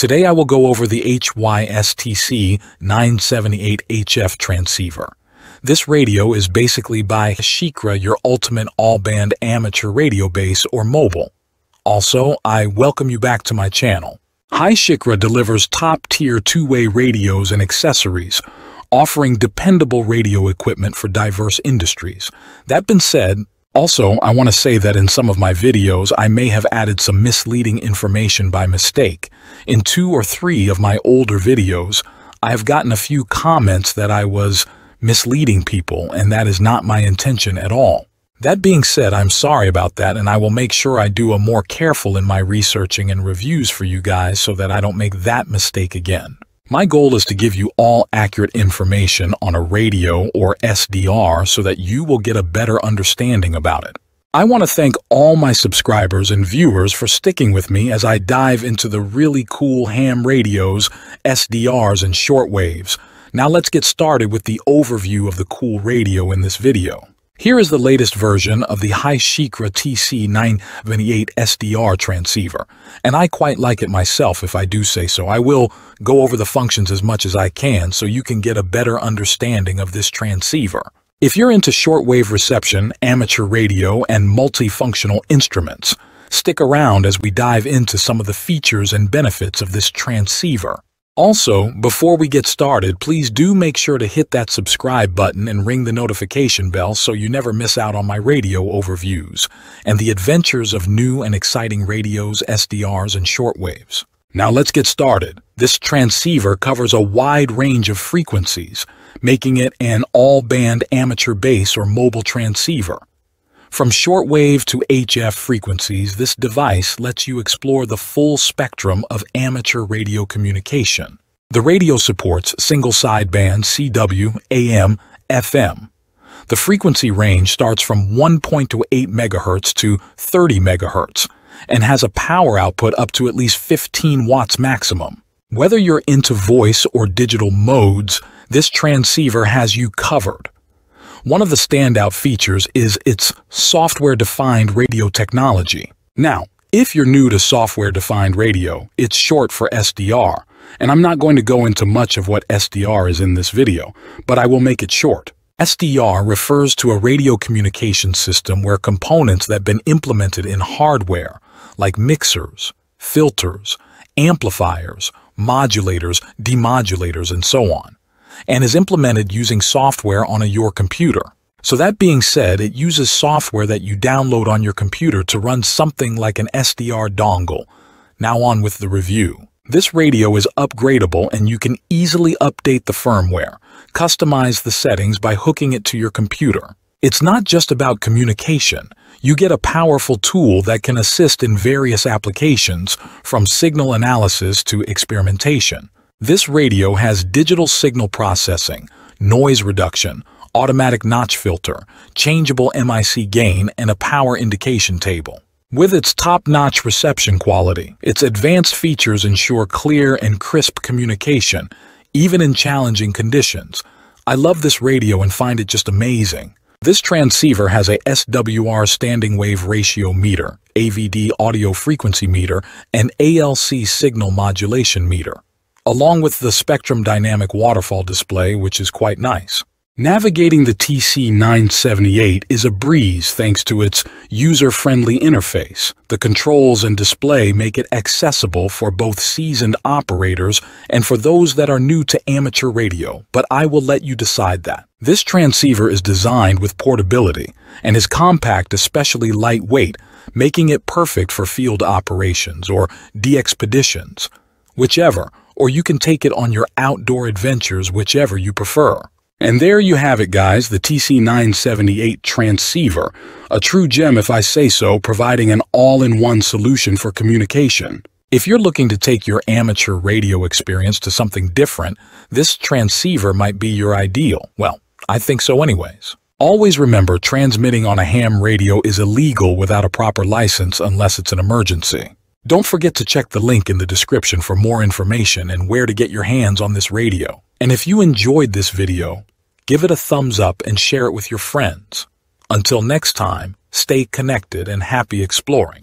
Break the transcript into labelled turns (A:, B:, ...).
A: Today I will go over the HYSTC 978HF transceiver. This radio is basically by Shikra your ultimate all-band amateur radio base or mobile. Also, I welcome you back to my channel. HiShikra delivers top-tier two-way radios and accessories, offering dependable radio equipment for diverse industries. That being said, also, I want to say that in some of my videos, I may have added some misleading information by mistake. In two or three of my older videos, I have gotten a few comments that I was misleading people, and that is not my intention at all. That being said, I'm sorry about that, and I will make sure I do a more careful in my researching and reviews for you guys so that I don't make that mistake again. My goal is to give you all accurate information on a radio or SDR so that you will get a better understanding about it. I want to thank all my subscribers and viewers for sticking with me as I dive into the really cool ham radios, SDRs, and shortwaves. Now let's get started with the overview of the cool radio in this video. Here is the latest version of the HiShikra TC978 SDR transceiver, and I quite like it myself if I do say so. I will go over the functions as much as I can so you can get a better understanding of this transceiver. If you're into shortwave reception, amateur radio, and multifunctional instruments, stick around as we dive into some of the features and benefits of this transceiver. Also, before we get started, please do make sure to hit that subscribe button and ring the notification bell so you never miss out on my radio overviews and the adventures of new and exciting radios, SDRs, and shortwaves. Now let's get started. This transceiver covers a wide range of frequencies, making it an all-band amateur base or mobile transceiver. From shortwave to HF frequencies, this device lets you explore the full spectrum of amateur radio communication. The radio supports single sideband CW, AM, FM. The frequency range starts from 1.28 MHz to 30 MHz and has a power output up to at least 15 watts maximum. Whether you're into voice or digital modes, this transceiver has you covered. One of the standout features is its software-defined radio technology. Now, if you're new to software-defined radio, it's short for SDR, and I'm not going to go into much of what SDR is in this video, but I will make it short. SDR refers to a radio communication system where components that have been implemented in hardware, like mixers, filters, amplifiers, modulators, demodulators, and so on, and is implemented using software on a your computer. So that being said, it uses software that you download on your computer to run something like an SDR dongle. Now on with the review. This radio is upgradable and you can easily update the firmware, customize the settings by hooking it to your computer. It's not just about communication. You get a powerful tool that can assist in various applications, from signal analysis to experimentation. This radio has digital signal processing, noise reduction, automatic notch filter, changeable MIC gain, and a power indication table. With its top-notch reception quality, its advanced features ensure clear and crisp communication, even in challenging conditions. I love this radio and find it just amazing. This transceiver has a SWR standing wave ratio meter, AVD audio frequency meter, and ALC signal modulation meter along with the Spectrum Dynamic Waterfall display, which is quite nice. Navigating the TC978 is a breeze thanks to its user-friendly interface. The controls and display make it accessible for both seasoned operators and for those that are new to amateur radio, but I will let you decide that. This transceiver is designed with portability and is compact, especially lightweight, making it perfect for field operations or DXpeditions. Whichever, or you can take it on your outdoor adventures, whichever you prefer. And there you have it, guys, the TC978 transceiver, a true gem if I say so, providing an all-in-one solution for communication. If you're looking to take your amateur radio experience to something different, this transceiver might be your ideal. Well, I think so anyways. Always remember, transmitting on a ham radio is illegal without a proper license unless it's an emergency. Don't forget to check the link in the description for more information and where to get your hands on this radio. And if you enjoyed this video, give it a thumbs up and share it with your friends. Until next time, stay connected and happy exploring.